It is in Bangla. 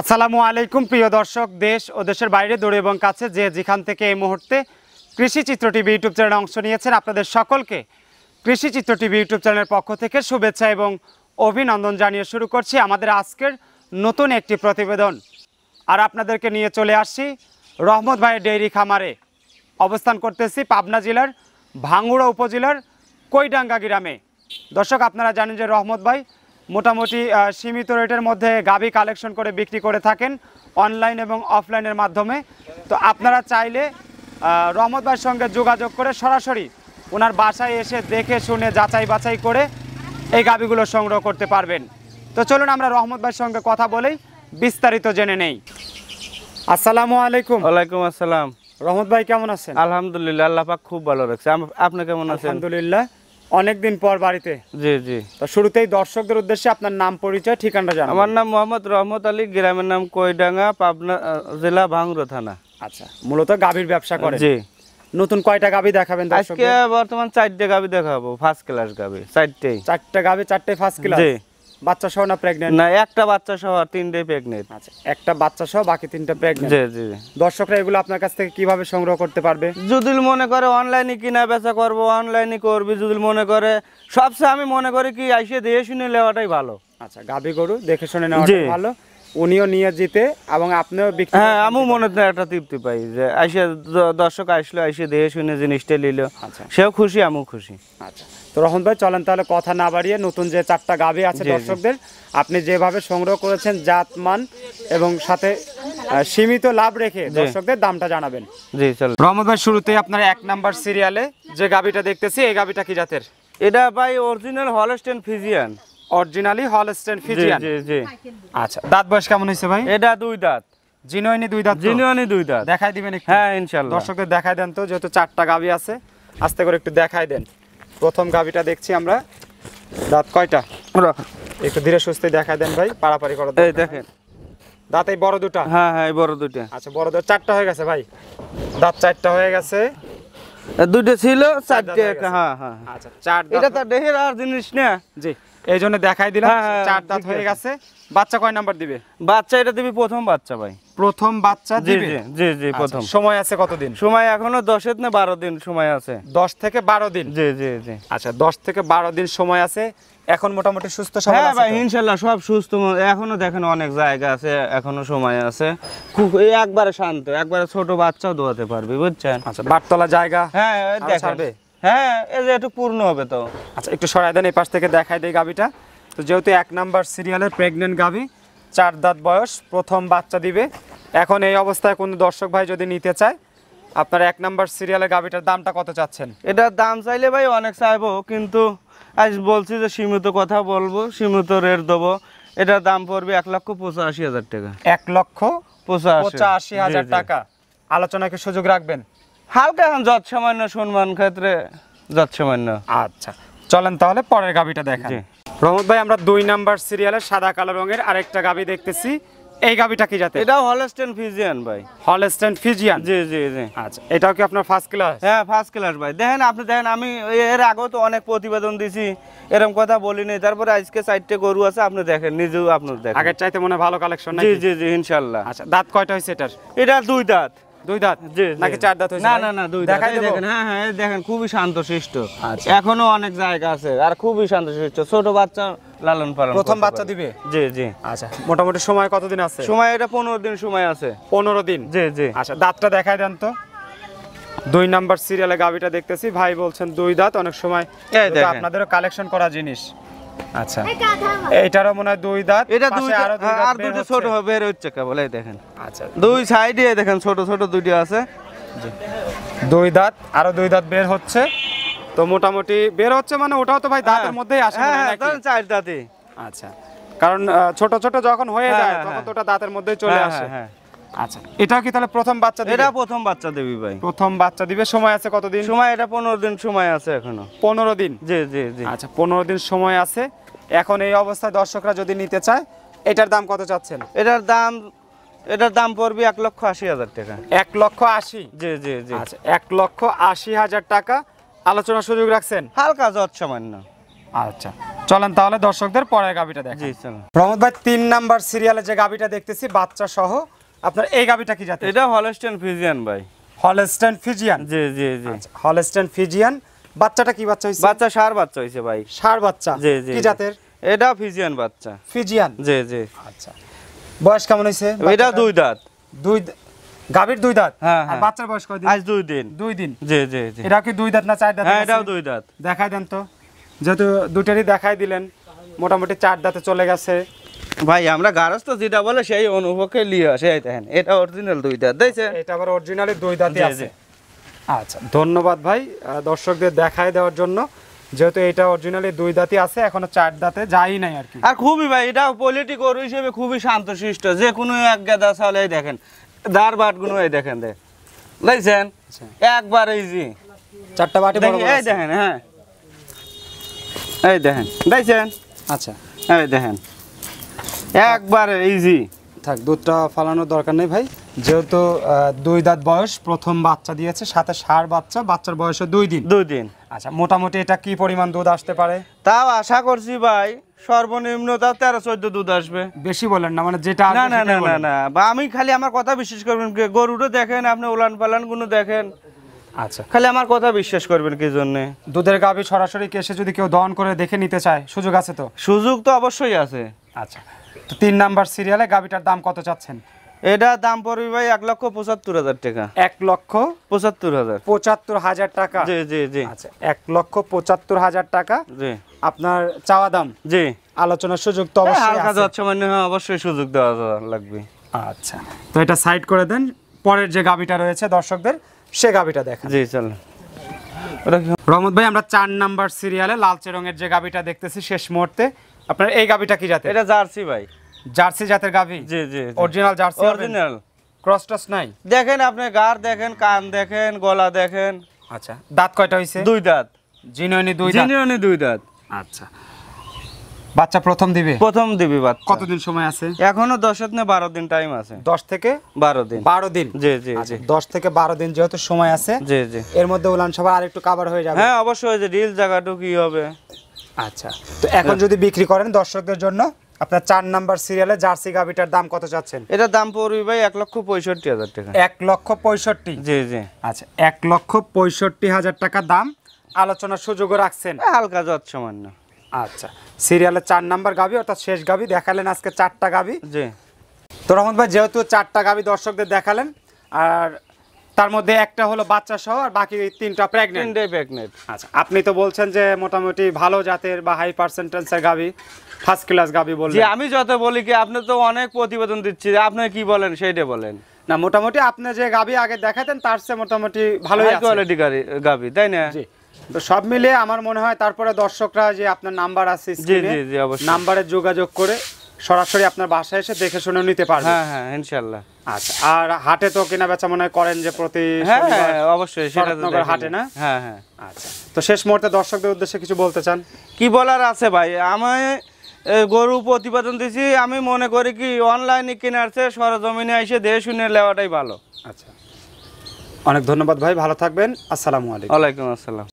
আসসালামু আলাইকুম, প্রিয় দর্শক, দেশ ও দেশের বাইরে দূরে এবং কাছে যে যেখান থেকে এই মুহূর্তে কৃষি চিত্র টিভি ইউটিউব চ্যানেলে অংশ নিয়েছেন আপনাদের সকলকে কৃষি চিত্র টিভি ইউটিউব চ্যানেলের পক্ষ থেকে শুভেচ্ছা এবং অভিনন্দন জানিয়ে শুরু করছি আমাদের আজকের নতুন একটি প্রতিবেদন। আর আপনাদেরকে নিয়ে চলে আসছি রহমত ভাইয়ের ডেইরি খামারে। অবস্থান করতেছি পাবনা জেলার ভাঙ্গুড়া উপজেলার কৈডাঙ্গা গ্রামে। দর্শক, আপনারা জানেন যে রহমত ভাই মোটামুটি সীমিত রেটের মধ্যে গাবি কালেকশন করে বিক্রি করে থাকেন অনলাইন এবং অফলাইনের মাধ্যমে। তো আপনারা চাইলে রহমত ভাইয়ের সঙ্গে যোগাযোগ করে সরাসরি ওনার বাসায় এসে দেখে শুনে যাচাই বাছাই করে এই গাবিগুলো সংগ্রহ করতে পারবেন। তো চলুন আমরা রহমত ভাইয়ের সঙ্গে কথা বলেই বিস্তারিত জেনে নেই। আসসালামু আলাইকুম। ওয়ালাইকুম আসসালাম। রহমত ভাই কেমন আছেন? আলহামদুলিল্লাহ আল্লাহ পাক খুব ভালো রাখছে। আপনি কেমন আছেন? আলহামদুলিল্লাহ। অনেকদিন পর বাড়িতে। জি জি। তো শুরুতেই দর্শকদের উদ্দেশ্যে আপনার নাম পরিচয় ঠিকানাটা জানাবেন আমার নাম মোহাম্মদ রহমত আলী গ্রামের নাম কইডাঙ্গা পাবনা জেলা ভাঙ্গুরা থানা। আচ্ছা মূলত গাভীর ব্যবসা করেন। জি। নতুন কয়টা গাভী দেখাবেন আজকে বর্তমান চারটে গাবি দেখাবো ফার্স্ট ক্লাস গাবি চারটে চারটে গাভী চারটে ফার্স্ট ক্লাস জি। বাচ্চা সহ না প্রেগনেন্ট না একটা বাচ্চা সহ আর তিনটে প্রেগনেন্ট আচ্ছা একটা বাচ্চা সহ বাকি তিনটা প্রেগনেন্ট জি জি। দর্শকরা এগুলো আপনার কাছ থেকে কীভাবে সংগ্রহ করতে পারবে? যদি মনে করে অনলাইনে কিনা বেচা করব অনলাইনে করবি যদি মনে করে সবচেয়ে আমি মনে করি কি আইসে দিয়ে শুনে নেওয়াটাই ভালো। আচ্ছা গাভী গরু দেখে শুনে নেওয়া ভালো। উনিও নিয়ে জিতে এবং আপনিও বিক্রি হ্যাঁ করতে আমি মনে হয় একটা তৃপ্তি পাই যে আইসে দর্শক আসলো আইসে দেখে শুনে জিনিসটা নিল। আচ্ছা। সেও খুশি আমিও খুশি। আচ্ছা। তো রহমান ভাই চলেন তাহলে কথা না বাড়িয়ে নতুন যে চারটা গাভী আছে। দর্শকদের আপনি যেভাবে সংগ্রহ করেছেন জাত মান এবং সাথে সীমিত লাভ রেখে দর্শকদের দামটা জানাবেন। জি চলো রহমত ভাই শুরুতেই আপনার এক নাম্বার সিরিয়ালে যে গাভীটা দেখতেছি এই গাভীটা কি জাতের? এটা ভাই original Holstein Friesian originally Holstein Friesian. জি জি। আচ্ছা দাঁত বয়স কেমন হয়েছে ভাই? এটা দুই দাঁত। জিনোইনি দুই দাঁত তো? জিনিয়নি দুই দাঁত। দেখাই দিবেন একটু? হ্যাঁ ইনশাল্লাহ। দর্শকদের দেখাই দেন তো যেহেতু চারটা গাভী আছে আস্তে করে একটু দেখাই দেন। প্রথম গাভীটা দেখছি আমরা। দাঁত কয়টা? একটু ধীরে সুস্থে দেখাই দেন ভাই পাড়াপাড়ি করো এই দেখেন। দাঁত এই বড় দুটা? হ্যাঁ হ্যাঁ এই বড় দুইটা। আচ্ছা বড় দাঁত চারটা হয়ে গেছে ভাই। দাঁত চারটা হয়ে গেছে। এ দুইটা ছিল চারটে একটা হ্যাঁ হ্যাঁ আচ্ছা চার এটা তো দেহের আর জিনিস না। জি। এই জন্য দেখাই দিলাম। হ্যাঁ, হ্যাঁ, চার দাঁত হয়ে গেছে। বাচ্চা কয় নাম্বার দিবে? বাচ্চা এটা দিবি প্রথম বাচ্চা ভাই। প্রথম বাচ্চা জি দিবে? জি আচ্ছা, প্রথম। সময় আছে কতদিন? সময় এখনও দশের না বারো দিন সময় আছে। দশ থেকে বারো দিন? জি জি জি। আচ্ছা দশ থেকে বারো দিন সময় আছে। এখন মোটামুটি সুস্থ সবল হ্যাঁ আছে ভাই তো? ইনশাল্লাহ সব সুস্থ এখনও দেখেন অনেক জায়গা আছে এখনও সময় আছে। খুব একবারে শান্ত একবারে ছোট বাচ্চাও দোয়াতে পারবি বুঝছেন? আচ্ছা বাটতলা জায়গা? হ্যাঁ ছাড়বে? হ্যাঁ এই যে একটু পূর্ণ হবে তো। আচ্ছা একটু সরাই দেন এই পাশ থেকে দেখাই দেয় গাভিটা তো যেহেতু এক নাম্বার সিরিয়ালের প্রেগনেন্ট গাভি চার দাঁত বয়স প্রথম বাচ্চা দিবে। এখন এই অবস্থায় কোনো দর্শক ভাই যদি নিতে চায় আপনার এক নাম্বার সিরিয়ালের গাভিটার দামটা কত চাচ্ছেন? এটার দাম চাইলে ভাই অনেক চাইব কিন্তু আজ বলছি যে সীমিত কথা বলব সীমিত রেট দেবো। এটার দাম পড়বে এক লক্ষ পঁচাশি হাজার টাকা। এক লক্ষ পঁচাশি। হাজার। টাকা। আলোচনাকে সুযোগ রাখবেন। হালকা যত সামান্য সম্মান ক্ষেত্রে যত সামান্য আচ্ছা চলেন তাহলে পরের গাভিটা দেখেন। রহমত ভাই আমরা দুই নাম্বার সিরিয়ালের সাদা কালো রঙের আরেকটা গাভি দেখতেছি। এই গাভিটা কি জাতের? এটাও হলস্টেন ফিজিয়ান ভাই। হলস্টেন ফিজিয়ান জি জি জি। আচ্ছা এটাও কি আপনার ফার্স্ট ক্লাস হ্যাঁ ফার্স্ট ক্লাস ভাই। দেখেন আপনি দেখেন আমি এর আগেও তো অনেক প্রতিবেদন দিছি এরকম কথা বলিনি। তারপরে আজকে চারটে গরু আছে আপনি দেখেন নিজেও আপনি দেখেন। আগের চাইতে মনে ভালো কালেকশন জি জি জি ইনশাল্লাহ। আচ্ছা দাঁত কয়টা হয়েছে এটার? এটা দুই দাঁত। দুই দাঁত? নাকি চার দাঁত হয়েছে না? না না দুই দেখাই দেখেন হ্যাঁ হ্যাঁ দেখেন খুবই শান্ত শিষ্ট আচ্ছা। এখনও অনেক জায়গা আছে আর খুবই শান্ত শিষ্ট ছোট বাচ্চা লালন পালন প্রথম বাচ্চা দিবে? জি জি। আচ্ছা মোটামুটি সময় কতদিন আছে? সময় এটা পনেরো দিন সময় আছে। পনেরো দিন? জি জি। আচ্ছা দাঁতটা দেখাই দেন তো। দুই নাম্বার সিরিয়ালে গাভিটা দেখতেছি। ভাই বলছেন দুই দাঁত অনেক সময় আপনাদেরও কালেকশন করা জিনিস। আচ্ছা। এইটারও মনে হয় দুই দাঁত এটা আরও দুই হ্যাঁ, দাঁত আর বের হচ্ছে। ছোট বের হচ্ছে কেবল এই দেখেন। আচ্ছা। দুই সাইডে দেখেন ছোট ছোট দুইটা আছে। দুই দাঁত আরও দুই দাঁত বের হচ্ছে। তো মোটামুটি বের হচ্ছে মানে ওটাও তো ভাই দাঁতের মধ্যেই আসে হ্যাঁ? চার দাঁতে আচ্ছা। কারণ ছোট ছোট যখন হয়ে হ্যাঁ, যায় হ্যাঁ, তখন হ্যাঁ। তো ওটা দাঁতের মধ্যেই চলে হ্যাঁ, আসে। হ্যাঁ, আচ্ছা এটাও কি তাহলে প্রথম বাচ্চা দিবে? এটা প্রথম বাচ্চা দেবি ভাই। প্রথম বাচ্চা দিবে সময় আছে কতদিন? সময় এটা পনেরো দিন সময় আছে এখনও। পনেরো দিন? জি জি জি। আচ্ছা পনেরো দিন সময় আছে। এখন এই অবস্থায় দর্শকরা যদি নিতে চায় এটার দাম কত চাচ্ছেন? এটার দাম এটার দাম পড়বে এক লক্ষ আশি হাজার টাকা। এক লক্ষ আশি? জি জি জি। আচ্ছা এক লক্ষ আশি হাজার টাকা আলোচনার সুযোগ রাখছেন? হালকা যত সামান্য। আচ্ছা চলেন তাহলে দর্শকদের পরের গাবিটা দেখ প্রমোদ ভাই তিন নাম্বার সিরিয়ালে যে গাবিটা দেখতেছি বাচ্চা সহ আপনার এই গাবিটা কি জাতের? এটা হলস্টেন ফিজিয়ান ভাই। হলস্টেন ফিজিয়ান জি জি জি। হলস্টেন ফিজিয়ান বাচ্চাটা কি বাচ্চা হয়েছে বাচ্চা সার বাচ্চা হয়েছে ভাই। সার বাচ্চা। জি জি কি জাতের? এটা ফিজিয়ান বাচ্চা। ফিজিয়ান জি জি। আচ্ছা। বয়স কেমন হইছে এটা দুই দাঁত। দুই গাভীর দুই দাঁত? হ্যাঁ, আর হ্যাঁ। বাচ্চার বয়স কয়দিন? আজ দুই দিন। দুই দিন। জি জি জি। এটা কি দুই দাঁত না চার দাঁত হ্যাঁ এটাও দুই দাঁত। দেখাই দেন তো। যেহেতু দুটারই দেখাই দিলেন মোটামুটি চার দাঁতে চলে গেছে। ভাই আমরা গারস্থ যেটা বলে সেই অনুভবকে লিয়ে আসে এই দেখেন এটা অরিজিনাল দুই দাঁত দেখছে এটা আবার অরিজিনালি দুই দাঁতই আছে। আচ্ছা ধন্যবাদ ভাই দর্শকদের দেখাই দেওয়ার জন্য। যেহেতু এটা অরিজিনালি দুই দাঁতই আছে এখনও চার দাঁতে যাই নাই আর কি। আর খুবই ভাই এটা পলিটিক গরু হিসেবে খুবই শান্তশিষ্ট যে কোনো এক গাদা চাল দেখেন দার বাটগুলো এই দেখেন দে দেখছেন? আচ্ছা। একবার ইজি চারটা বাটি এই দেখেন হ্যাঁ। এই দেখেন দেখছেন? আচ্ছা। এই দেখেন। একবার ইজি থাক দুধটা ফালানোর দরকার নেই ভাই। যেহেতু দুই দাঁত বয়স প্রথম বাচ্চা দিয়েছে সাথে সার বাচ্চা বাচ্চার বয়সও দুই দিন। দুই দিন। আচ্ছা মোটামুটি এটা কি পরিমাণ দুধ আসতে পারে? তাও আশা করছি ভাই সর্বনিম্ন তাও তেরো চোদ্দ দুধ আসবে। বেশি বলেন না মানে যেটা না না না না না বা আমি খালি আমার কথা বিশ্বাস করবেন গরুটা দেখেন আপনি উলান পালানগুলো দেখেন। আচ্ছা। খালি আমার কথা বিশ্বাস করবেন কি জন্য? দুধের গাভী সরাসরি কেসে যদি কেউ দহন করে দেখে নিতে চায় সুযোগ আছে তো? সুযোগ তো অবশ্যই আছে। আচ্ছা তো তিন নাম্বার সিরিয়ালে গাভীটার দাম কত চাচ্ছেন? এটা দাম পড়বে ভাই এক লক্ষ পঁচাত্তর হাজার টাকা। এক লক্ষ পঁচাত্তর হাজার। পঁচাত্তর হাজার টাকা? জি জি জি। আচ্ছা এক লক্ষ পঁচাত্তর হাজার টাকা? জি। আপনার চাওয়া দাম? জি। আলোচনার সুযোগ তো হ্যাঁ, অবশ্যই। যাচ্ছে মানে হ্যাঁ, অবশ্যই সুযোগ দেওয়া লাগবে। আচ্ছা তো এটা সাইড করে দেন। পরের যে গাভীটা রয়েছে দর্শকদের সে গাভীটা দেখেন। জি চল। রহমত ভাই আমরা চার নাম্বার সিরিয়ালে লালচে রঙের যে গাভীটা দেখতেছি শেষ মুহূর্তে আপনার এই গাভীটা কি জাতের? এটা জার্সি ভাই। জার্সি জাতের গাভী? জি জি অরিজিনাল জার্সি অরিজিনাল ক্রস টস নাই? দেখেন আপনি গার দেখেন কান দেখেন গলা দেখেন। আচ্ছা দাঁত কয়টা হইছে? দুই দাঁত। জিনুইনি দুই দাঁত? জিনিয়নি দুই দাঁত। আচ্ছা। বাচ্চা প্রথম দিবে? প্রথম দিবি বাচ্চা। কতদিন সময় আছে? এখনও দশ না বারো দিন টাইম আছে। দশ থেকে বারো দিন। বারো দিন? জি জি আচ্ছা, জি দশ থেকে বারো দিন যেহেতু সময় আছে জি জি। এর মধ্যে উলান সভা আরেকটু কাভার হয়ে যাবে। হ্যাঁ অবশ্যই যে রিল জায়গাটু কি হবে? আচ্ছা তো এখন যদি বিক্রি করেন দর্শকদের জন্য আপনার চার নাম্বার সিরিয়ালে জার্সি গাভিটার দাম কত চাচ্ছেন? এটা দাম পড়বে ভাই এক লক্ষ পঁয়ষট্টি হাজার টাকা। এক লক্ষ পঁয়ষট্টি? জি জি। আচ্ছা এক লক্ষ পঁয়ষট্টি হাজার টাকা দাম আলোচনার সুযোগও রাখছেন। হালকা যত সামান্য আচ্ছা সিরিয়ালে চার নাম্বার গাভি অর্থাৎ শেষ গাভি দেখালেন আজকে চারটা গাভি। জি। তো রহমত ভাই যেহেতু চারটা গাভি দর্শকদের দেখালেন আর তার মধ্যে একটা হলো বাচ্চা সহ আর বাকি তিনটা প্রেগনেন্ট তিনটে প্যাকনেট আচ্ছা আপনি তো বলছেন যে মোটামুটি ভালো জাতের বা হাই পার্সেন্টেন্সের গাভি ফার্স্ট ক্লাস জি বললেন। আমি যত বলি কি আপনি তো অনেক প্রতিবেদন দিচ্ছি আপনি কি বলেন সেইটা বলেন। না মোটামুটি আপনি যে গাভি আগে দেখাতেন তার চেয়ে মোটামুটি ভালোই আছে। কোয়ালিটি গাবি তাই না? জি। তো সব মিলিয়ে আমার মনে হয় তারপরে দর্শকরা যে আপনার নাম্বার আছে। নাম্বারে যোগাযোগ করে সরাসরি আপনার বাসায় এসে দেখে শুনে নিতে পারবে। হ্যাঁ হ্যাঁ ইনশাল্লাহ আচ্ছা আর হাটে তো কেনা বেচা মনে করেন যে প্রতি হ্যাঁ হ্যাঁ, অবশ্যই সেটা হাটে না? হ্যাঁ হ্যাঁ। আচ্ছা তো শেষ মুহূর্তে দর্শকদের উদ্দেশ্যে কিছু বলতে চান? কি বলার আছে ভাই? আমি গরু প্রতিবেদন দিছি আমি মনে করি কি অনলাইনে কেনার চেয়ে সরজমিনে এসে দেখে শুনে নেওয়াটাই ভালো। আচ্ছা। অনেক ধন্যবাদ ভাই ভালো থাকবেন। আসসালামু আলাইকুম। ওয়ালাইকুম আসসালাম।